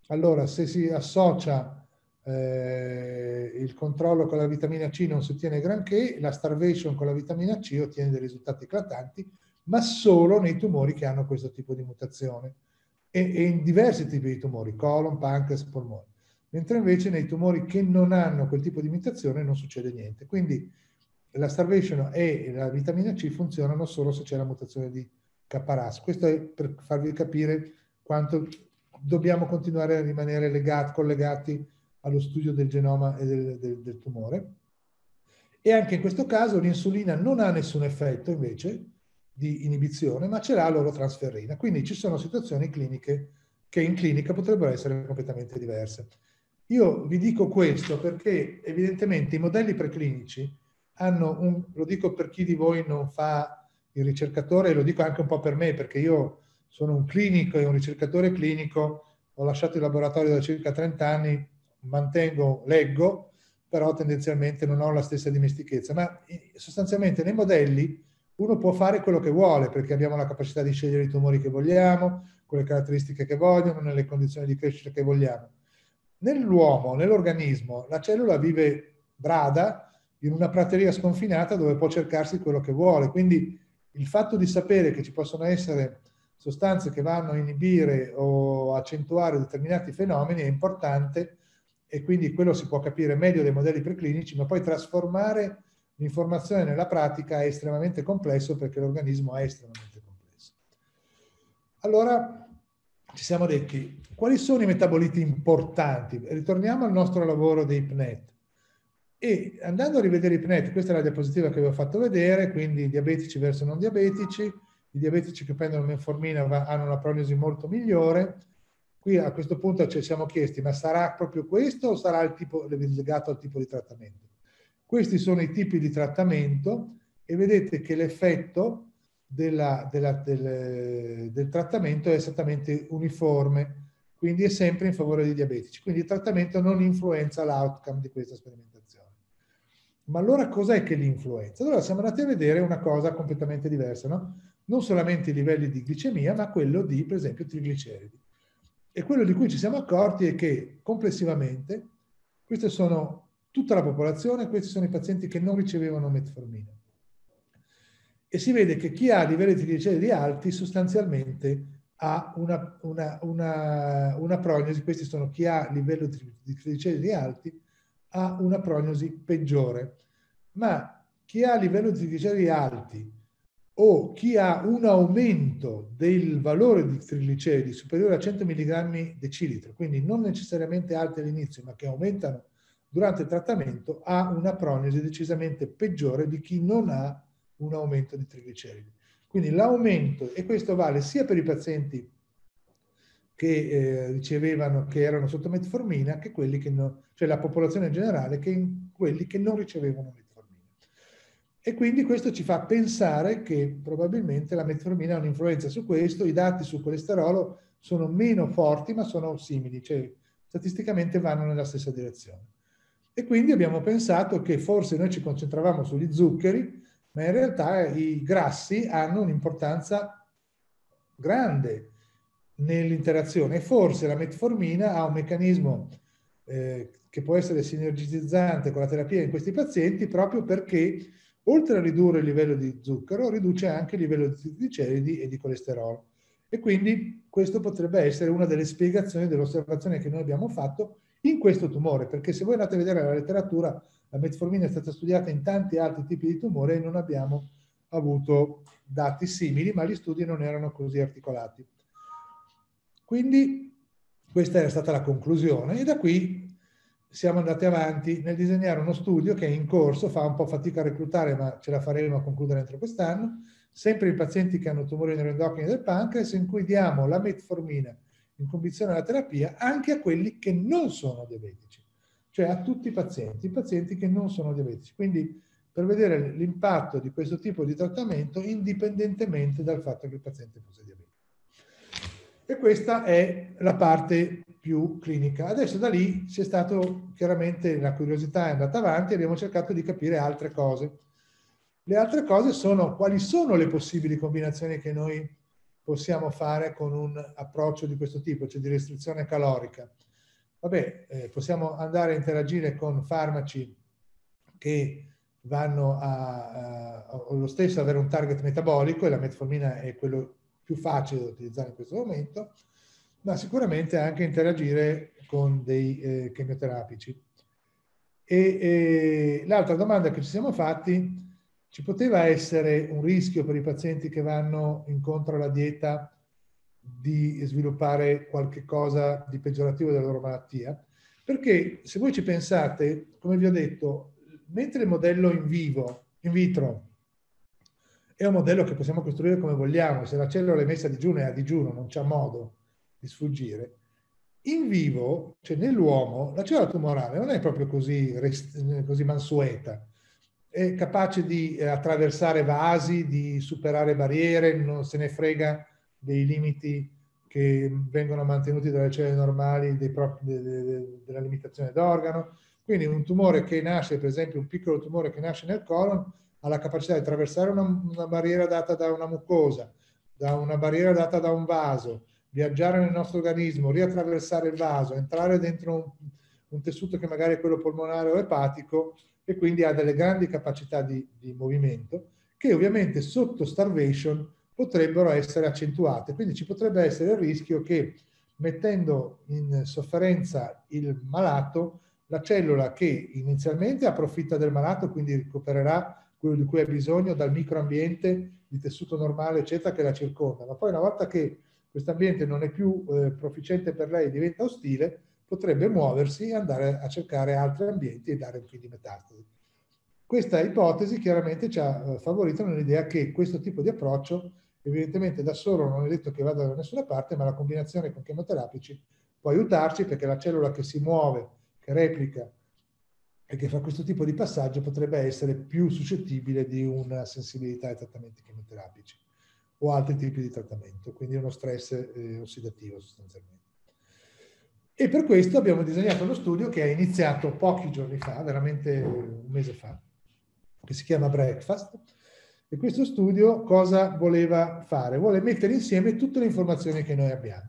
Allora, se si associa eh, il controllo con la vitamina C non si ottiene granché, la starvation con la vitamina C ottiene dei risultati eclatanti, ma solo nei tumori che hanno questo tipo di mutazione e, e in diversi tipi di tumori, colon, pancreas, polmone. Mentre invece nei tumori che non hanno quel tipo di mutazione non succede niente. Quindi la starvation e la vitamina C funzionano solo se c'è la mutazione di KRAS. Questo è per farvi capire quanto dobbiamo continuare a rimanere legati, collegati allo studio del genoma e del, del, del tumore. E anche in questo caso l'insulina non ha nessun effetto invece di inibizione, ma ce l'ha l'orotransferrina. Quindi ci sono situazioni cliniche che in clinica potrebbero essere completamente diverse. Io vi dico questo perché evidentemente i modelli preclinici hanno un, lo dico per chi di voi non fa il ricercatore, lo dico anche un po' per me, perché io sono un clinico e un ricercatore clinico, ho lasciato il laboratorio da circa 30 anni, mantengo, leggo, però tendenzialmente non ho la stessa dimestichezza. Ma sostanzialmente nei modelli uno può fare quello che vuole perché abbiamo la capacità di scegliere i tumori che vogliamo, con le caratteristiche che vogliamo, nelle condizioni di crescita che vogliamo. Nell'uomo, nell'organismo, la cellula vive brada in una prateria sconfinata dove può cercarsi quello che vuole. Quindi il fatto di sapere che ci possono essere sostanze che vanno a inibire o accentuare determinati fenomeni è importante e quindi quello si può capire meglio dai modelli preclinici, ma poi trasformare L'informazione nella pratica è estremamente complesso perché l'organismo è estremamente complesso. Allora ci siamo detti quali sono i metaboliti importanti? Ritorniamo al nostro lavoro dei PNET. E andando a rivedere i PNET, questa è la diapositiva che vi ho fatto vedere, quindi diabetici verso non diabetici, i diabetici che prendono metformina hanno una prognosi molto migliore, qui a questo punto ci siamo chiesti, ma sarà proprio questo o sarà tipo, legato al tipo di trattamento? Questi sono i tipi di trattamento e vedete che l'effetto della, della, del, del trattamento è esattamente uniforme, quindi è sempre in favore dei diabetici. Quindi il trattamento non influenza l'outcome di questa sperimentazione. Ma allora cos'è che li influenza? Allora siamo andati a vedere una cosa completamente diversa, no? Non solamente i livelli di glicemia, ma quello di, per esempio, trigliceridi. E quello di cui ci siamo accorti è che complessivamente, queste sono tutta la popolazione, questi sono i pazienti che non ricevevano metformina e si vede che chi ha livelli trigliceridi alti sostanzialmente ha una, una, una, una prognosi, questi sono chi ha livello di trigliceridi alti, ha una prognosi peggiore. Ma chi ha livello di trigliceridi alti o chi ha un aumento del valore di trigliceridi superiore a 100 mg decilitro, quindi non necessariamente alti all'inizio, ma che aumentano durante il trattamento, ha una prognosi decisamente peggiore di chi non ha un aumento di trigliceridi. Quindi l'aumento, e questo vale sia per i pazienti che eh, ricevevano, che erano sotto metformina, che quelli che non, cioè la popolazione generale, che in quelli che non ricevevano metformina. E quindi questo ci fa pensare che probabilmente la metformina ha un'influenza su questo, i dati sul colesterolo sono meno forti ma sono simili, cioè statisticamente vanno nella stessa direzione. E quindi abbiamo pensato che forse noi ci concentravamo sugli zuccheri, ma in realtà i grassi hanno un'importanza grande nell'interazione forse la metformina ha un meccanismo eh, che può essere sinergizzante con la terapia in questi pazienti proprio perché oltre a ridurre il livello di zucchero riduce anche il livello di trigliceridi e di colesterolo e quindi questo potrebbe essere una delle spiegazioni dell'osservazione che noi abbiamo fatto in questo tumore perché se voi andate a vedere la letteratura la metformina è stata studiata in tanti altri tipi di tumore e non abbiamo avuto dati simili, ma gli studi non erano così articolati. Quindi questa era stata la conclusione e da qui siamo andati avanti nel disegnare uno studio che è in corso, fa un po' fatica a reclutare, ma ce la faremo a concludere entro quest'anno, sempre in pazienti che hanno tumori neuroendocrini del pancreas, in cui diamo la metformina in condizione alla terapia anche a quelli che non sono diabetici cioè a tutti i pazienti, i pazienti che non sono diabetici. Quindi per vedere l'impatto di questo tipo di trattamento indipendentemente dal fatto che il paziente fosse diabetico. E questa è la parte più clinica. Adesso da lì c'è stato chiaramente la curiosità è andata avanti e abbiamo cercato di capire altre cose. Le altre cose sono quali sono le possibili combinazioni che noi possiamo fare con un approccio di questo tipo, cioè di restrizione calorica vabbè, eh, possiamo andare a interagire con farmaci che vanno a, a, lo stesso avere un target metabolico e la metformina è quello più facile da utilizzare in questo momento, ma sicuramente anche interagire con dei eh, chemioterapici. E, e l'altra domanda che ci siamo fatti, ci poteva essere un rischio per i pazienti che vanno incontro alla dieta di sviluppare qualche cosa di peggiorativo della loro malattia, perché se voi ci pensate, come vi ho detto, mentre il modello in vivo, in vitro, è un modello che possiamo costruire come vogliamo, se la cellula è messa a digiuno è a digiuno, non c'è modo di sfuggire. In vivo, cioè nell'uomo, la cellula tumorale non è proprio così, così mansueta, è capace di eh, attraversare vasi, di superare barriere, non se ne frega dei limiti che vengono mantenuti dalle cellule normali de, de, de, della limitazione d'organo. Quindi un tumore che nasce, per esempio un piccolo tumore che nasce nel colon, ha la capacità di attraversare una, una barriera data da una mucosa, da una barriera data da un vaso, viaggiare nel nostro organismo, riattraversare il vaso, entrare dentro un, un tessuto che magari è quello polmonare o epatico e quindi ha delle grandi capacità di, di movimento che ovviamente sotto starvation potrebbero essere accentuate. Quindi ci potrebbe essere il rischio che mettendo in sofferenza il malato, la cellula che inizialmente approfitta del malato, quindi recupererà quello di cui ha bisogno dal microambiente di tessuto normale, eccetera, che la circonda. Ma poi una volta che questo ambiente non è più eh, proficiente per lei, diventa ostile, potrebbe muoversi e andare a cercare altri ambienti e dare quindi metastasi. Questa ipotesi chiaramente ci ha eh, favorito nell'idea che questo tipo di approccio Evidentemente da solo non è detto che vada da nessuna parte, ma la combinazione con chemoterapici può aiutarci perché la cellula che si muove, che replica e che fa questo tipo di passaggio potrebbe essere più suscettibile di una sensibilità ai trattamenti chemoterapici o altri tipi di trattamento, quindi uno stress eh, ossidativo sostanzialmente. E per questo abbiamo disegnato uno studio che è iniziato pochi giorni fa, veramente un mese fa, che si chiama Breakfast. E questo studio cosa voleva fare? Vuole mettere insieme tutte le informazioni che noi abbiamo.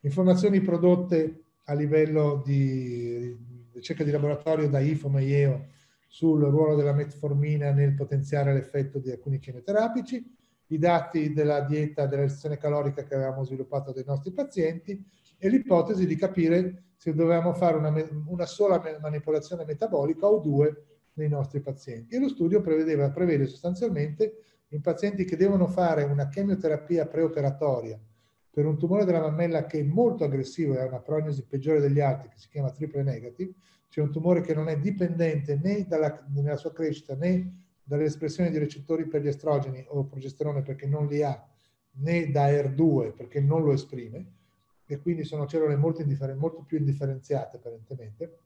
Informazioni prodotte a livello di ricerca di laboratorio da IFOM e IEO sul ruolo della metformina nel potenziare l'effetto di alcuni chemioterapici, i dati della dieta, della restrizione calorica che avevamo sviluppato dei nostri pazienti e l'ipotesi di capire se dovevamo fare una, una, sola manipolazione metabolica o due nei nostri pazienti. E lo studio prevedeva, prevede sostanzialmente in pazienti che devono fare una chemioterapia preoperatoria per un tumore della mammella che è molto aggressivo e ha una prognosi peggiore degli altri, che si chiama triple negative, cioè un tumore che non è dipendente né dalla, nella sua crescita né dall'espressione di recettori per gli estrogeni o progesterone perché non li ha, né da ER2 perché non lo esprime, e quindi sono cellule molto, molto più indifferenziate apparentemente,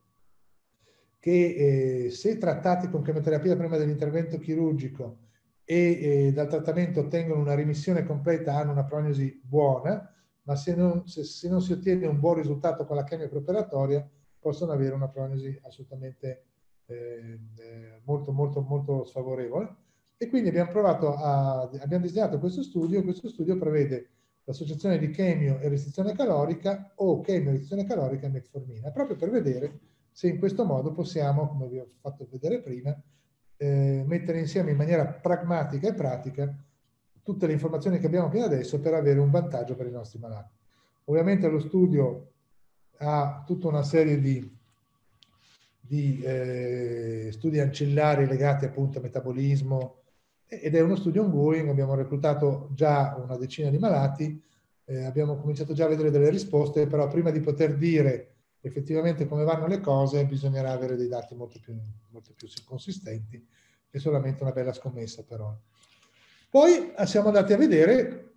che eh, se trattati con chemioterapia prima dell'intervento chirurgico e eh, dal trattamento ottengono una rimissione completa, hanno una prognosi buona, ma se non, se, se non si ottiene un buon risultato con la chemio preparatoria, possono avere una prognosi assolutamente eh, eh, molto, molto, molto sfavorevole. E quindi abbiamo provato a, abbiamo disegnato questo studio, questo studio prevede l'associazione di chemio e restrizione calorica o chemio e restrizione calorica e metformina, proprio per vedere se in questo modo possiamo, come vi ho fatto vedere prima, eh, mettere insieme in maniera pragmatica e pratica tutte le informazioni che abbiamo fino adesso per avere un vantaggio per i nostri malati. Ovviamente lo studio ha tutta una serie di di eh, studi ancillari legati appunto al metabolismo ed è uno studio ongoing, abbiamo reclutato già una decina di malati, eh, abbiamo cominciato già a vedere delle risposte, però prima di poter dire effettivamente come vanno le cose bisognerà avere dei dati molto più, molto più consistenti, è solamente una bella scommessa però. Poi siamo andati a vedere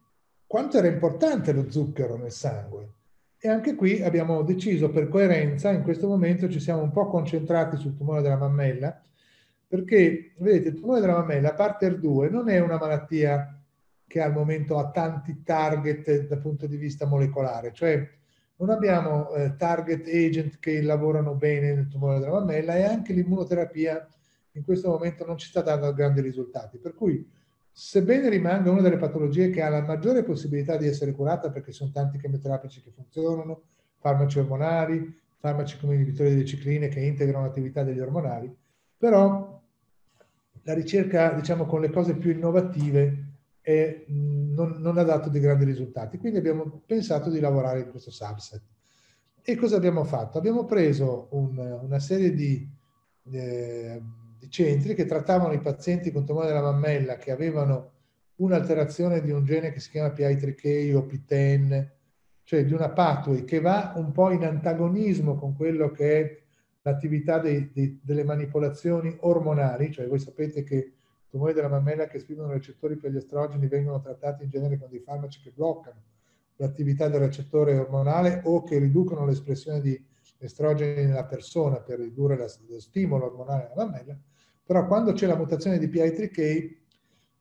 quanto era importante lo zucchero nel sangue e anche qui abbiamo deciso per coerenza, in questo momento ci siamo un po' concentrati sul tumore della mammella, perché vedete il tumore della mammella, parte R2, non è una malattia che al momento ha tanti target dal punto di vista molecolare, cioè non abbiamo eh, target agent che lavorano bene nel tumore della mammella e anche l'immunoterapia in questo momento non ci sta dando grandi risultati. Per cui sebbene rimanga una delle patologie che ha la maggiore possibilità di essere curata perché sono tanti chemioterapici che funzionano, farmaci ormonali, farmaci come inibitori di cicline che integrano l'attività degli ormonali, però la ricerca, diciamo, con le cose più innovative è, non, non, ha dato dei grandi risultati. Quindi abbiamo pensato di lavorare in questo subset. E cosa abbiamo fatto? Abbiamo preso un, una serie di eh, di centri che trattavano i pazienti con tumore della mammella che avevano un'alterazione di un gene che si chiama PI3K o P10, cioè di una pathway che va un po' in antagonismo con quello che è l'attività dei, dei, delle manipolazioni ormonali, cioè voi sapete che i tumori della mammella che esprimono recettori per gli estrogeni vengono trattati in genere con dei farmaci che bloccano l'attività del recettore ormonale o che riducono l'espressione di estrogeni nella persona per ridurre la, lo stimolo ormonale nella mammella, però quando c'è la mutazione di PI3K,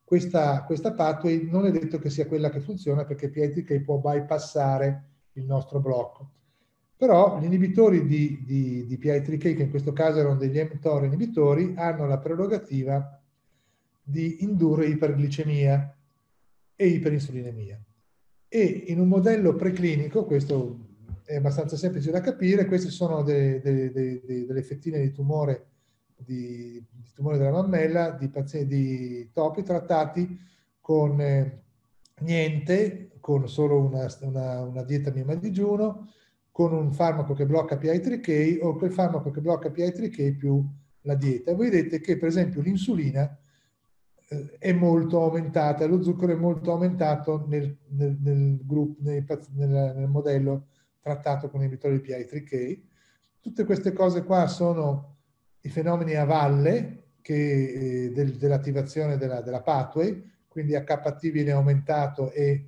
questa, questa pathway non è detto che sia quella che funziona perché PI3K può bypassare il nostro blocco. Però gli inibitori di, di, di PI3K, che in questo caso erano degli mTOR inibitori, hanno la prerogativa di indurre iperglicemia e iperinsulinemia. E in un modello preclinico, questo è abbastanza semplice da capire, queste sono de, de, de, delle fettine di tumore, di, di tumore della mammella di, pazienti, di topi trattati con eh, niente, con solo una, una, una dieta mima digiuno, con un farmaco che blocca PI3K o quel farmaco che blocca PI3K più la dieta. voi vedete che per esempio l'insulina eh, è molto aumentata, lo zucchero è molto aumentato nel, nel, nel, gruppo, nel modello trattato con inibitori di PI3K. Tutte queste cose qua sono i fenomeni a valle eh, del, dell'attivazione della, della pathway quindi HT viene aumentato e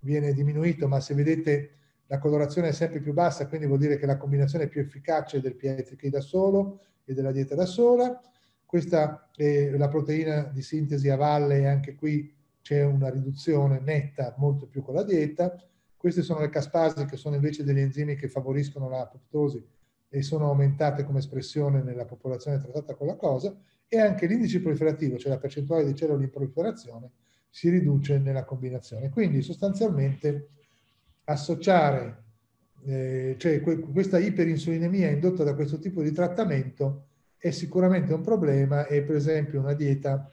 viene diminuito, ma se vedete la colorazione è sempre più bassa, quindi vuol dire che la combinazione è più efficace del PI3K da solo e della dieta da sola. Questa è la proteina di sintesi a valle anche qui c'è una riduzione netta molto più con la dieta. Queste sono le caspasi che sono invece degli enzimi che favoriscono la apoptosi e sono aumentate come espressione nella popolazione trattata con la cosa e anche l'indice proliferativo, cioè la percentuale di cellule in proliferazione, si riduce nella combinazione. Quindi sostanzialmente associare eh, cioè questa iperinsulinemia indotta da questo tipo di trattamento è sicuramente un problema e per esempio una dieta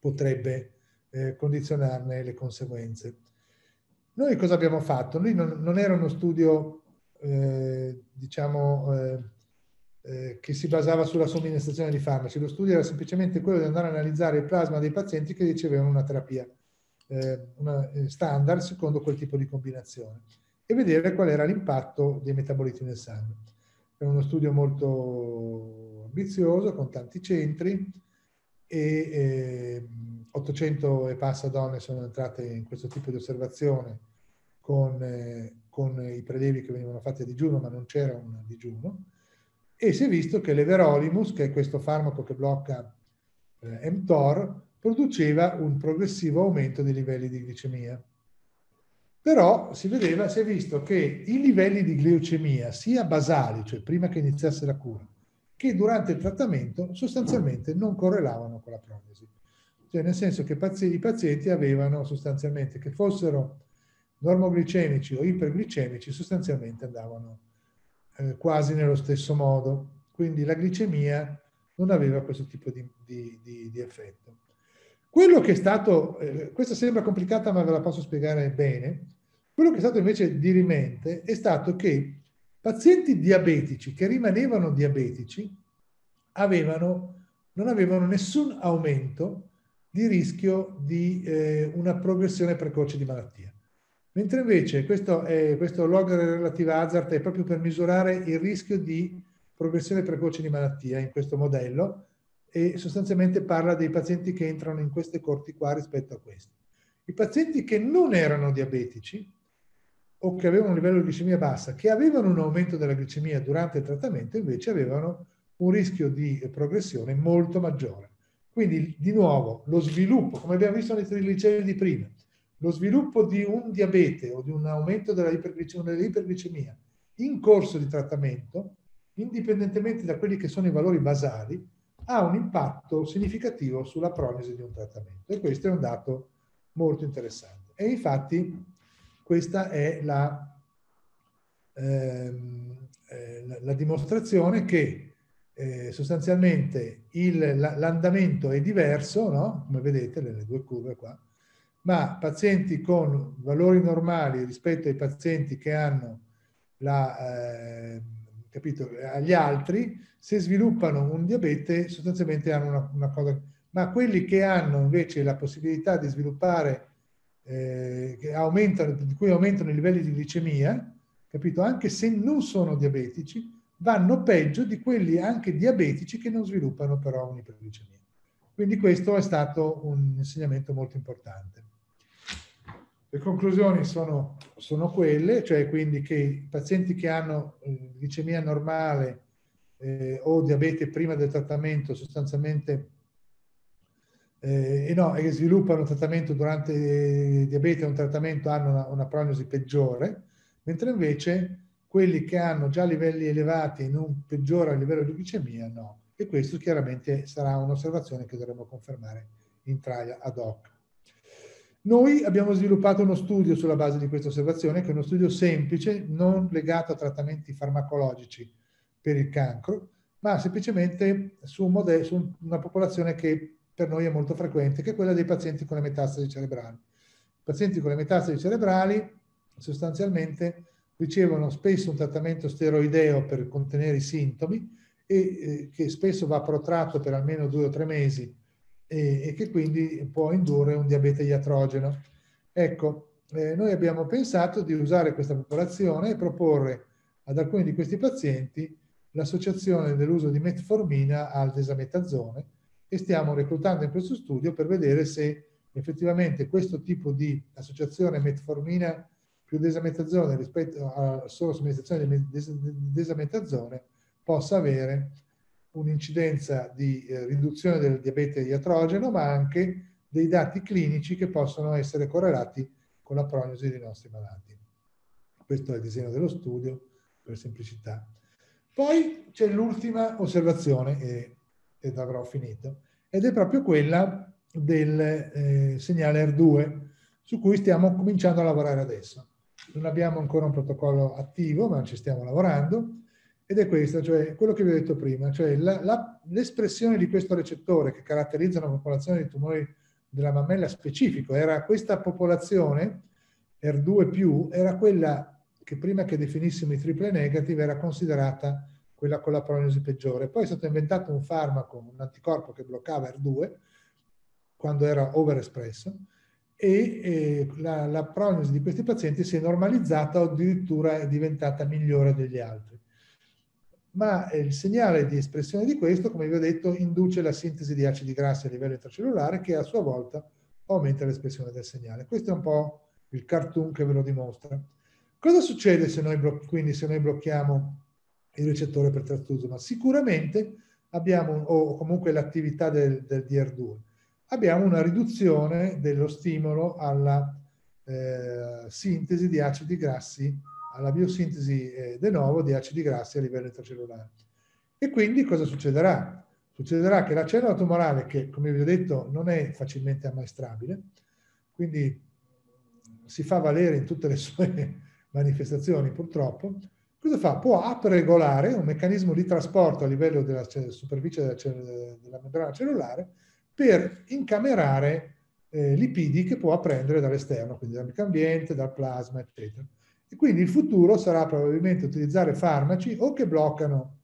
potrebbe eh, condizionarne le conseguenze. Noi cosa abbiamo fatto? Noi non, non era uno studio, eh, diciamo, eh, eh, che si basava sulla somministrazione di farmaci, lo studio era semplicemente quello di andare a analizzare il plasma dei pazienti che ricevevano una terapia eh, una eh, standard secondo quel tipo di combinazione e vedere qual era l'impatto dei metaboliti nel sangue. È uno studio molto ambizioso con tanti centri e eh, 800 e passa donne sono entrate in questo tipo di osservazione con, eh, con i prelievi che venivano fatti a digiuno, ma non c'era un digiuno, e si è visto che l'Everolimus, che è questo farmaco che blocca eh, mTOR, produceva un progressivo aumento dei livelli di glicemia. Però si vedeva, si è visto che i livelli di glicemia, sia basali, cioè prima che iniziasse la cura, che durante il trattamento, sostanzialmente non correlavano con la prognosi. Cioè nel senso che i pazienti avevano sostanzialmente, che fossero normoglicemici o iperglicemici, sostanzialmente andavano eh, quasi nello stesso modo. Quindi la glicemia non aveva questo tipo di, di, di, di effetto. Quello che è stato, eh, questa sembra complicata ma ve la posso spiegare bene, quello che è stato invece dirimente è stato che pazienti diabetici che rimanevano diabetici avevano, non avevano nessun aumento di rischio di eh, una progressione precoce di malattia. Mentre invece questo, è, questo log relative hazard è proprio per misurare il rischio di progressione precoce di malattia in questo modello e sostanzialmente parla dei pazienti che entrano in queste corti qua rispetto a questi. I pazienti che non erano diabetici o che avevano un livello di glicemia bassa, che avevano un aumento della glicemia durante il trattamento, invece avevano un rischio di progressione molto maggiore. Quindi, di nuovo, lo sviluppo, come abbiamo visto nei trigliceridi di prima, lo sviluppo di un diabete o di un aumento dell'iperglicemia in corso di trattamento, indipendentemente da quelli che sono i valori basali, ha un impatto significativo sulla prognosi di un trattamento. E questo è un dato molto interessante. E infatti questa è la, ehm, eh, la, la dimostrazione che eh, sostanzialmente l'andamento è diverso, no? come vedete nelle due curve qua, ma pazienti con valori normali rispetto ai pazienti che hanno la, eh, capito, agli altri, se sviluppano un diabete sostanzialmente hanno una, una cosa, ma quelli che hanno invece la possibilità di sviluppare, eh, che aumentano, di cui aumentano i livelli di glicemia, capito, anche se non sono diabetici, vanno peggio di quelli anche diabetici che non sviluppano però un'iperglicemia. Quindi questo è stato un insegnamento molto importante. Le conclusioni sono, sono quelle, cioè quindi che i pazienti che hanno eh, glicemia normale eh, o diabete prima del trattamento sostanzialmente eh, e, no, e sviluppano trattamento durante il diabete o un trattamento hanno una, una prognosi peggiore, mentre invece quelli che hanno già livelli elevati e non peggiora il livello di glicemia no. E questo chiaramente sarà un'osservazione che dovremo confermare in trial ad hoc. Noi abbiamo sviluppato uno studio sulla base di questa osservazione, che è uno studio semplice, non legato a trattamenti farmacologici per il cancro, ma semplicemente su, un modello, su una popolazione che per noi è molto frequente, che è quella dei pazienti con le metastasi cerebrali. I pazienti con le metastasi cerebrali sostanzialmente ricevono spesso un trattamento steroideo per contenere i sintomi e eh, che spesso va protratto per almeno due o tre mesi e, e che quindi può indurre un diabete iatrogeno. Ecco, eh, noi abbiamo pensato di usare questa popolazione e proporre ad alcuni di questi pazienti l'associazione dell'uso di metformina al desametazone e stiamo reclutando in questo studio per vedere se effettivamente questo tipo di associazione metformina più desametazone rispetto alla sola somministrazione di desametazone possa avere un'incidenza di eh, riduzione del diabete iatrogeno, ma anche dei dati clinici che possono essere correlati con la prognosi dei nostri malati. Questo è il disegno dello studio, per semplicità. Poi c'è l'ultima osservazione, e, ed avrò finito, ed è proprio quella del eh, segnale R2, su cui stiamo cominciando a lavorare adesso. Non abbiamo ancora un protocollo attivo, ma ci stiamo lavorando, ed è questo, cioè quello che vi ho detto prima, cioè l'espressione di questo recettore che caratterizza una popolazione di tumori della mammella specifico, era questa popolazione R2+, era quella che prima che definissimo i triple negative era considerata quella con la prognosi peggiore. Poi è stato inventato un farmaco, un anticorpo che bloccava R2 quando era overespresso e eh, la, la prognosi di questi pazienti si è normalizzata o addirittura è diventata migliore degli altri. Ma eh, il segnale di espressione di questo, come vi ho detto, induce la sintesi di acidi grassi a livello intracellulare che a sua volta aumenta l'espressione del segnale. Questo è un po' il cartoon che ve lo dimostra. Cosa succede se noi, quindi, se noi blocchiamo il recettore per trastuzumab? Sicuramente abbiamo, o comunque l'attività del, del, DR2, abbiamo una riduzione dello stimolo alla eh, sintesi di acidi grassi, alla biosintesi eh, de novo di acidi grassi a livello intracellulare. E quindi cosa succederà? Succederà che la cellula tumorale, che come vi ho detto non è facilmente ammaestrabile, quindi si fa valere in tutte le sue manifestazioni purtroppo, cosa fa? Può upregolare un meccanismo di trasporto a livello della superficie della, della membrana cellulare per incamerare eh, lipidi che può apprendere dall'esterno, quindi dal ambiente, dal plasma, eccetera. E quindi il futuro sarà probabilmente utilizzare farmaci o che bloccano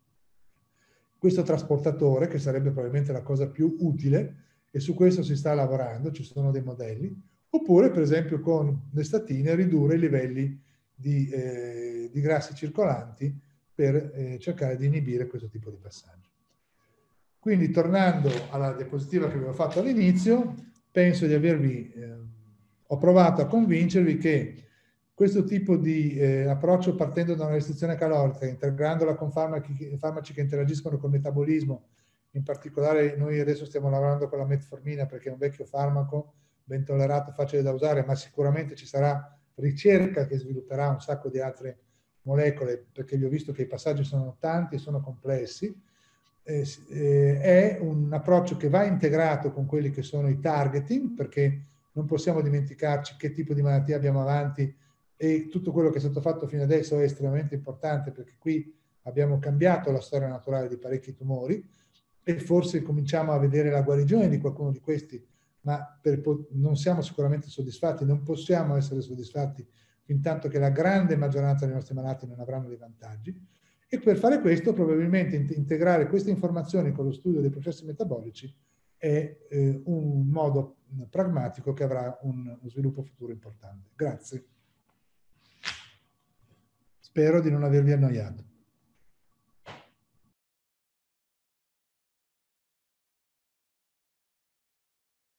questo trasportatore, che sarebbe probabilmente la cosa più utile, e su questo si sta lavorando, ci sono dei modelli, oppure per esempio con le statine ridurre i livelli di, eh, di grassi circolanti per eh, cercare di inibire questo tipo di passaggio. Quindi tornando alla diapositiva che avevo fatto all'inizio, penso di avervi, eh, ho provato a convincervi che questo tipo di eh, approccio partendo da una restrizione calorica, integrandola con farmaci, farmaci che interagiscono col metabolismo, in particolare noi adesso stiamo lavorando con la metformina perché è un vecchio farmaco ben tollerato, facile da usare, ma sicuramente ci sarà ricerca che svilupperà un sacco di altre molecole, perché vi ho visto che i passaggi sono tanti e sono complessi, è un approccio che va integrato con quelli che sono i targeting, perché non possiamo dimenticarci che tipo di malattia abbiamo avanti e tutto quello che è stato fatto fino adesso è estremamente importante perché qui abbiamo cambiato la storia naturale di parecchi tumori e forse cominciamo a vedere la guarigione di qualcuno di questi ma per, non siamo sicuramente soddisfatti, non possiamo essere soddisfatti fin tanto che la grande maggioranza dei nostri malati non avranno dei vantaggi. E per fare questo, probabilmente integrare queste informazioni con lo studio dei processi metabolici è eh, un modo pragmatico che avrà un, uno sviluppo futuro importante. Grazie. Spero di non avervi annoiato.